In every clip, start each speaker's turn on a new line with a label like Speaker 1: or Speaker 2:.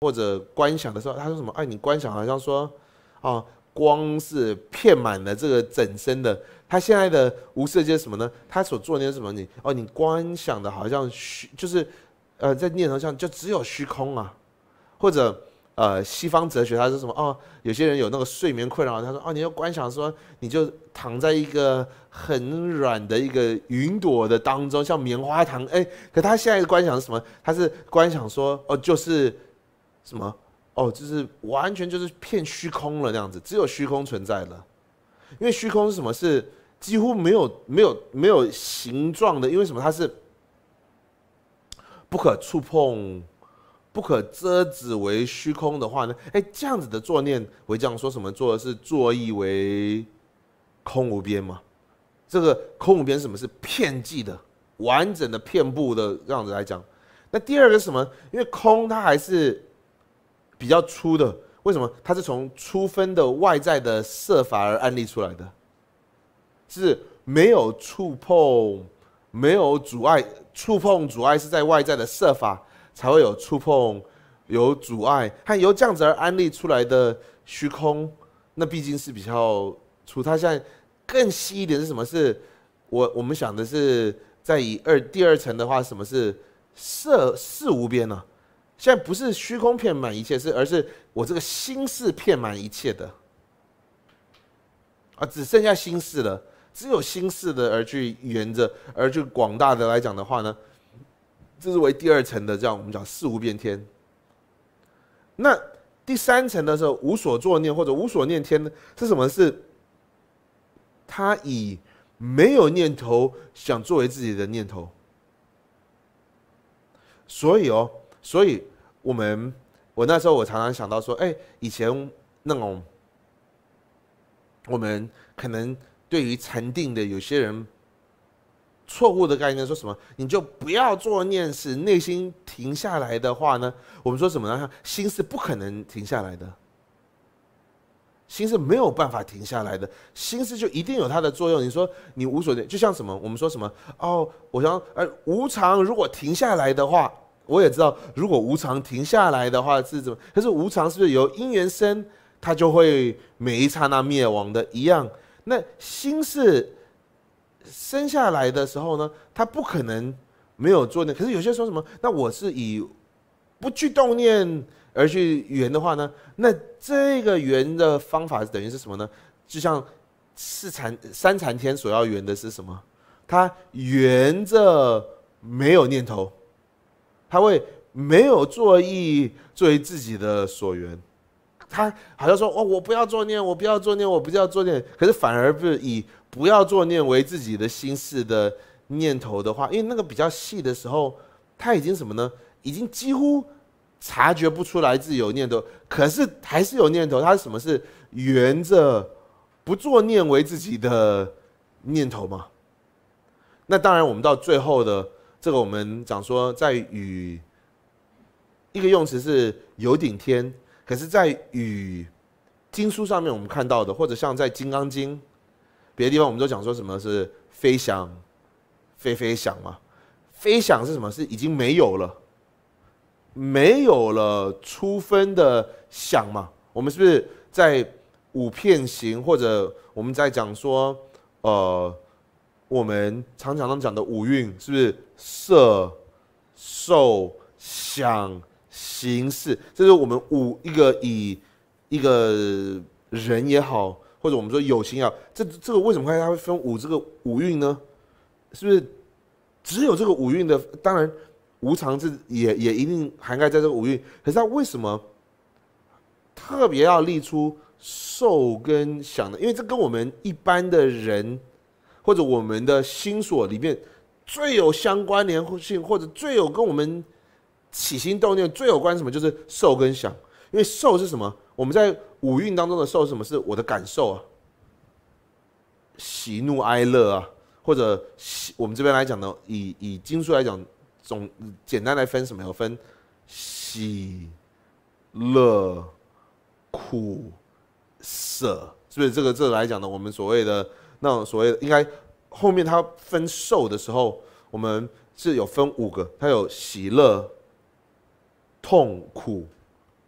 Speaker 1: 或者观想的时候，他说什么？哎，你观想好像说，哦，光是遍满了这个整身的。他现在的无色界什么呢？他所做那些什么？你哦，你观想的好像虚，就是呃，在念头上就只有虚空啊，或者。呃，西方哲学他是什么？哦，有些人有那个睡眠困扰，他说哦，你要观想说，你就躺在一个很软的一个云朵的当中，像棉花糖。哎，可他现在的观想是什么？他是观想说，哦，就是什么？哦，就是完全就是片虚空了那样子，只有虚空存在了。因为虚空是什么？是几乎没有没有没有形状的，因为什么？它是不可触碰。不可遮止为虚空的话呢？哎，这样子的作念，为这样说什么？做的是作意为空无边嘛？这个空无边什么是片际的、完整的、遍布的这样子来讲？那第二个什么？因为空它还是比较粗的，为什么？它是从粗分的外在的设法而安立出来的，是没有触碰、没有阻碍，触碰阻碍是在外在的设法。才会有触碰，有阻碍，它由这样子而安立出来的虚空，那毕竟是比较粗。它现在更细一点是什么？是我我们想的是，在以二第二层的话，什么是色四无边呢？现在不是虚空遍满一切，是而是我这个心是遍满一切的，啊，只剩下心事了，只有心事的而去圆着，而去广大的来讲的话呢？这是为第二层的，这样我们讲四无边天。那第三层的时候，无所作念或者无所念天呢？是什么？是他以没有念头想作为自己的念头。所以哦，所以我们我那时候我常常想到说，哎，以前那种我们可能对于禅定的有些人。错误的概念说什么？你就不要做念，使内心停下来的话呢？我们说什么呢？心是不可能停下来的，心是没有办法停下来的，心是就一定有它的作用。你说你无所念，就像什么？我们说什么？哦，我想，呃，无常如果停下来的话，我也知道，如果无常停下来的话是怎么？可是无常是不是由因缘生，它就会每一刹那灭亡的一样？那心是。生下来的时候呢，他不可能没有做念。可是有些说什么？那我是以不去动念而去圆的话呢？那这个圆的方法等于是什么呢？就像四禅三禅天所要圆的是什么？他圆着没有念头，他会没有作意作为自己的所缘。他好像说：“哦，我不要作念，我不要作念，我不要作念。”可是反而是以。不要作念为自己的心事的念头的话，因为那个比较细的时候，他已经什么呢？已经几乎察觉不出来自己有念头，可是还是有念头。他是什么？是圆着不做念为自己的念头吗？那当然，我们到最后的这个，我们讲说，在与一个用词是有顶天，可是在与经书上面我们看到的，或者像在《金刚经》。别的地方我们都讲说什么是飞翔，飞飞翔嘛？飞翔是什么？是已经没有了，没有了初分的想嘛？我们是不是在五片形，或者我们在讲说，呃，我们常常讲的五蕴，是不是色、受、想、行、识？这是我们五一个以一个人也好。或者我们说有情啊，这这个为什么会它会分五这个五蕴呢？是不是只有这个五蕴的？当然无常是也也一定涵盖在这个五蕴。可是它为什么特别要立出受跟想呢？因为这跟我们一般的人或者我们的心所里面最有相关联性，或者最有跟我们起心动念最有关什么？就是受跟想。因为受是什么？我们在五蕴当中的受是什么？是我的感受啊，喜怒哀乐啊，或者喜我们这边来讲呢，以以经书来讲，总简单来分什么？有分喜、乐、苦、舍，是不是？这个这来讲呢，我们所谓的那种所谓的，应该后面它分受的时候，我们是有分五个，它有喜乐、痛苦、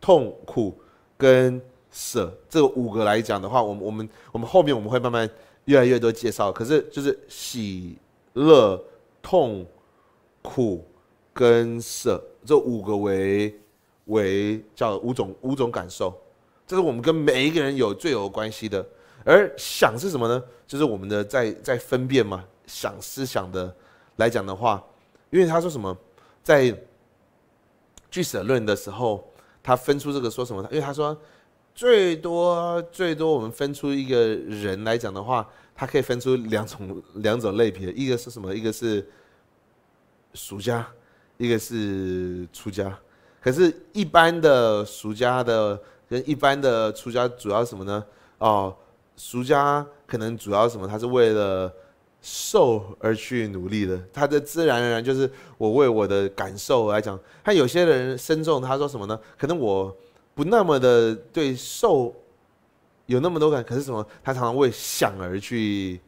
Speaker 1: 痛苦跟舍这五个来讲的话，我们我们我们后面我们会慢慢越来越多介绍。可是就是喜乐、痛苦跟舍这五个为为叫五种五种感受，这是我们跟每一个人有最有关系的。而想是什么呢？就是我们的在在分辨嘛，想思想的来讲的话，因为他说什么，在据舍论的时候，他分出这个说什么？因为他说最多最多我们分出一个人来讲的话，他可以分出两种两种类别，一个是什么？一个是俗家，一个是出家。可是，一般的俗家的跟一般的出家主要是什么呢？哦。俗家可能主要什么？他是为了受而去努力的，他的自然而然就是我为我的感受来讲。他有些人深重，他说什么呢？可能我不那么的对受有那么多感，可是什么？他常常为想而去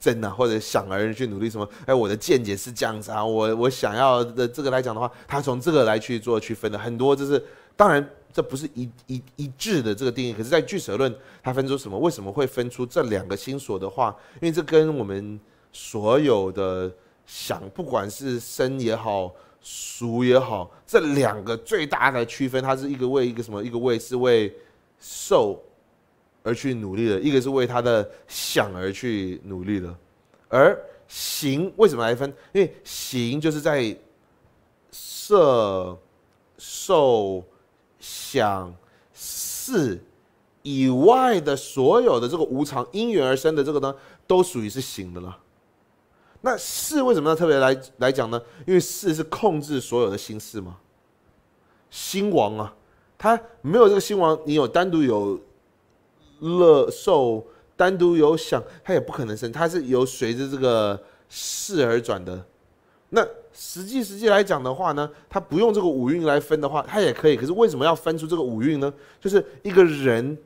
Speaker 1: 争啊，或者想而去努力什么？哎，我的见解是这样子啊，我我想要的这个来讲的话，他从这个来去做区分的很多，就是当然。这不是一一一致的这个定义，可是，在巨蛇论，它分出什么？为什么会分出这两个心所的话？因为这跟我们所有的想，不管是生也好，熟也好，这两个最大的区分，它是一个为一个什么？一个为是为受而去努力的，一个是为他的想而去努力的。而行为什么来分？因为行就是在色受。想事以外的所有的这个无常因缘而生的这个呢，都属于是行的了。那事为什么要特别来来讲呢？因为事是控制所有的心事嘛。心王啊，他没有这个心王，你有单独有乐受，单独有想，他也不可能生，他是由随着这个事而转的。那实际实际来讲的话呢，它不用这个五蕴来分的话，它也可以。可是为什么要分出这个五蕴呢？就是一个人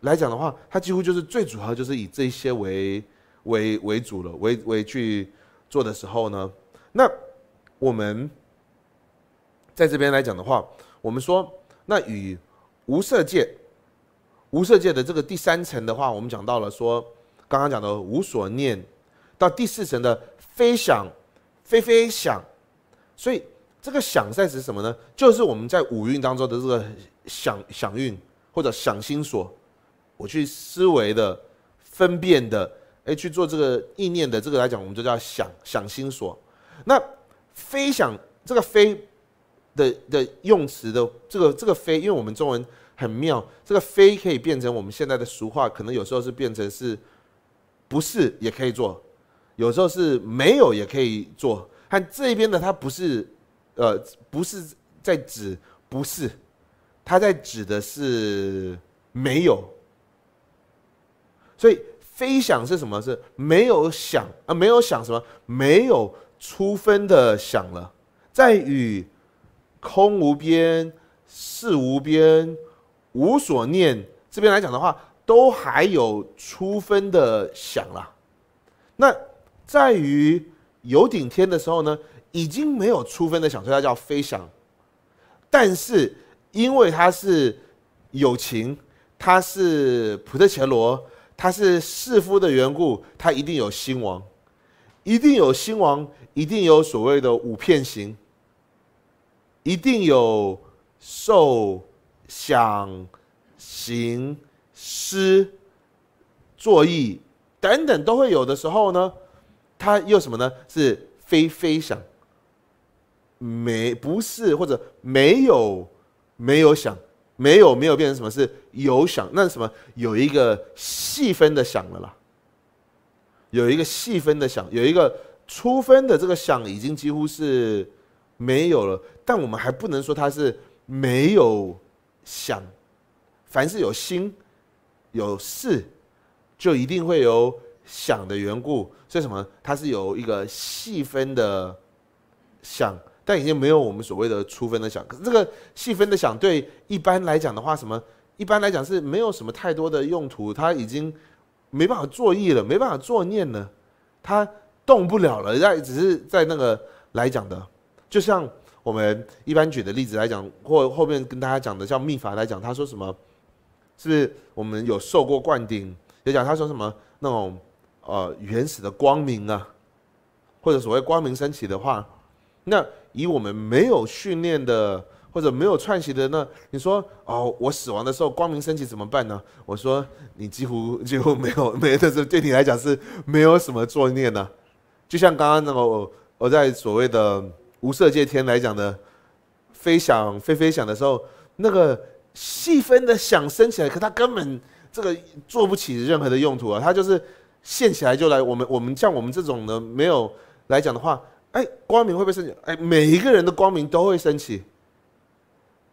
Speaker 1: 来讲的话，他几乎就是最主要就是以这些为为为主了，为为去做的时候呢，那我们在这边来讲的话，我们说那与无色界无色界的这个第三层的话，我们讲到了说，刚刚讲的无所念，到第四层的非想。非非想，所以这个想在指什么呢？就是我们在五蕴当中的这个想想运或者想心所，我去思维的、分辨的，哎，去做这个意念的这个来讲，我们就叫想想心所。那非想这个非的的用词的这个这个非，因为我们中文很妙，这个非可以变成我们现在的俗话，可能有时候是变成是不是也可以做。有时候是没有也可以做，看这边的它不是，呃，不是在指不是，它在指的是没有。所以非想是什么？是没有想啊，没有想什么？没有出分的想了，在与空无边、事无边、无所念这边来讲的话，都还有出分的想了，那。在于有顶天的时候呢，已经没有出分的想，所以它叫飞翔。但是因为它是有情，它是普特伽罗，它是世夫的缘故，它一定有心王，一定有心王，一定有所谓的五片形，一定有受想行思作意等等都会有的时候呢。它又什么呢？是非非想，没不是或者没有没有想，没有没有变成什么？是有想，那什么有一个细分的想了啦，有一个细分的想，有一个初分的这个想已经几乎是没有了，但我们还不能说它是没有想，凡是有心有事，就一定会有。想的缘故，所以什么？它是有一个细分的想，但已经没有我们所谓的粗分的想。可是这个细分的想，对一般来讲的话，什么？一般来讲是没有什么太多的用途，它已经没办法作意了，没办法作念了，它动不了了。在只是在那个来讲的，就像我们一般举的例子来讲，或后面跟大家讲的叫秘法来讲，他说什么？是不是我们有受过灌顶？有讲他说什么那种呃原始的光明啊，或者所谓光明升起的话，那以我们没有训练的或者没有串习的，那你说哦，我死亡的时候光明升起怎么办呢？我说你几乎 几乎没有没有，这是对你来讲是没有什么作孽呢。就像刚刚那个我我在所谓的无色界天来讲的飞翔飞飞翔的时候，那个。细分的想升起来，可它根本这个做不起任何的用途啊！它就是现起来就来。我们我们像我们这种的没有来讲的话，哎，光明会不会升起？哎，每一个人的光明都会升起。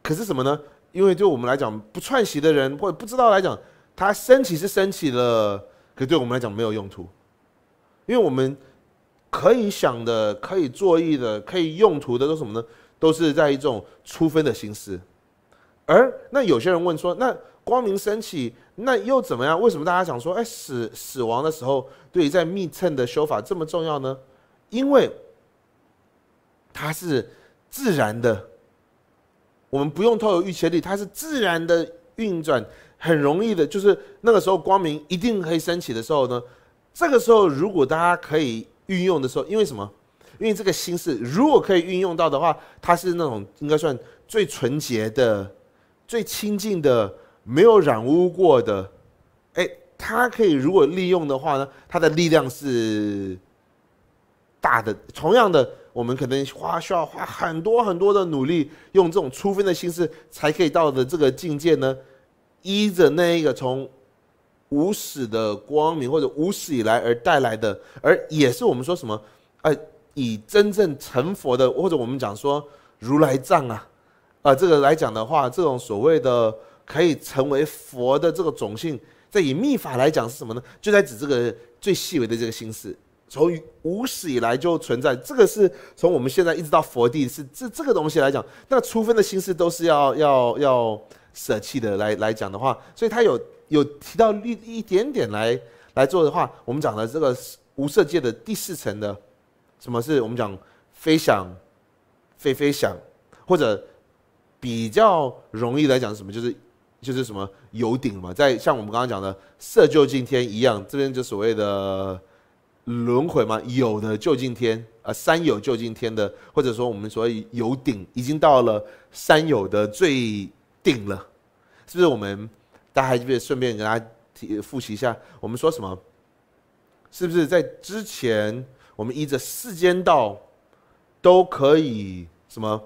Speaker 1: 可是什么呢？因为对我们来讲不串习的人或者不知道来讲，它升起是升起了，可对我们来讲没有用途。因为我们可以想的、可以作意的、可以用途的都什么呢？都是在一种初分的形式。而那有些人问说，那光明升起，那又怎么样？为什么大家讲说，哎，死死亡的时候，对于在密乘的修法这么重要呢？因为它是自然的，我们不用透过预切力，它是自然的运转，很容易的，就是那个时候光明一定可以升起的时候呢，这个时候如果大家可以运用的时候，因为什么？因为这个心事如果可以运用到的话，它是那种应该算最纯洁的。最亲近的、没有染污过的，哎，它可以如果利用的话呢，它的力量是大的。同样的，我们可能花需要花很多很多的努力，用这种粗分的心思，才可以到的这个境界呢。依着那一个从无始的光明或者无始以来而带来的，而也是我们说什么，呃，以真正成佛的，或者我们讲说如来藏啊。啊，这个来讲的话，这种所谓的可以成为佛的这个种性，在以密法来讲是什么呢？就在指这个最细微的这个心事，从无始以来就存在。这个是从我们现在一直到佛地，是这这个东西来讲，那初分的心事都是要要要舍弃的。来来讲的话，所以他有有提到一一点点来来做的话，我们讲的这个无色界的第四层的，什么是我们讲飞翔、飞飞翔，或者。比较容易来讲，什么就是就是什么有顶嘛，在像我们刚刚讲的色就近天一样，这边就所谓的轮回嘛，有的就近天啊，三有就近天的，或者说我们所谓有顶，已经到了三有的最顶了，是不是？我们大家还记得顺便跟大家提复习一下，我们说什么？是不是在之前我们依着世间道都可以什么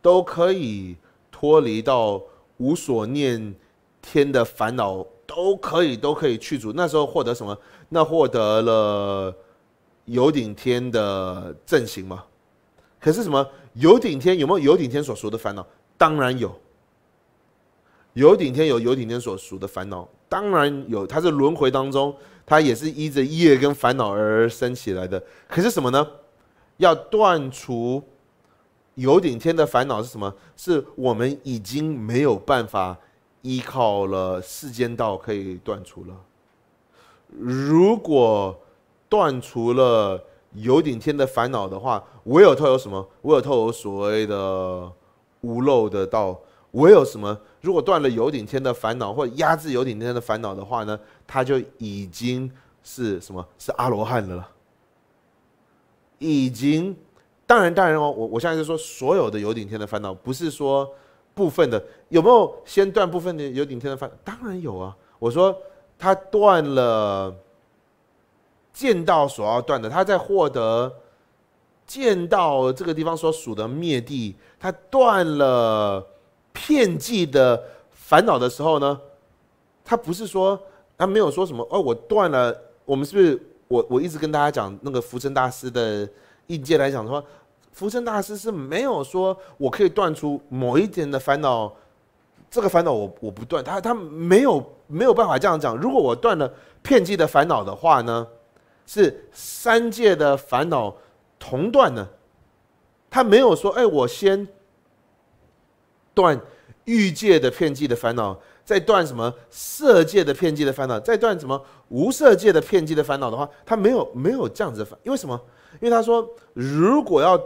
Speaker 1: 都可以？脱离到无所念天的烦恼都可以，都可以去除。那时候获得什么？那获得了有顶天的正行吗？可是什么？有顶天有没有有顶天所属的烦恼？当然有。有顶天有有顶天所属的烦恼，当然有。它是轮回当中，它也是依着业跟烦恼而生起来的。可是什么呢？要断除。有顶天的烦恼是什么？是我们已经没有办法依靠了世间道可以断除了。如果断除了有顶天的烦恼的话，唯有透有什么？唯有透有所谓的无漏的道。唯有什么？如果断了有顶天的烦恼，或压制有顶天的烦恼的话呢？他就已经是什么？是阿罗汉了。已经。当然，当然哦，我我现在是说所有的有顶天的烦恼，不是说部分的。有没有先断部分的有顶天的烦？当然有啊。我说他断了见道所要断的，他在获得见道这个地方所属的灭地，他断了片剂的烦恼的时候呢，他不是说他没有说什么哦，我断了。我们是不是我我一直跟大家讲那个福生大师的？应界来讲说，福生大师是没有说我可以断出某一点的烦恼，这个烦恼我我不断，他他没有没有办法这样讲。如果我断了片剂的烦恼的话呢，是三界的烦恼同断呢。他没有说，哎，我先断欲界的片剂的烦恼，再断什么色界的片剂的烦恼，再断什么无色界的片剂的烦恼的话，他没有没有这样子的烦，因为什么？因为他说，如果要